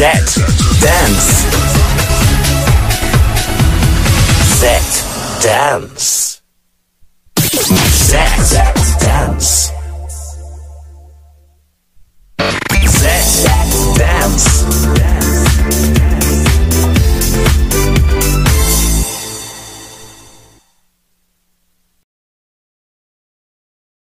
Set. Dance. Set. Dance. Set. Dance.